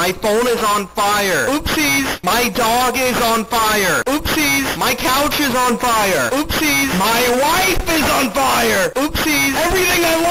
My phone is on fire. Oopsies. My dog is on fire. Oopsies. My couch is on fire. Oopsies. My wife is on fire. Oopsies. Everything I love.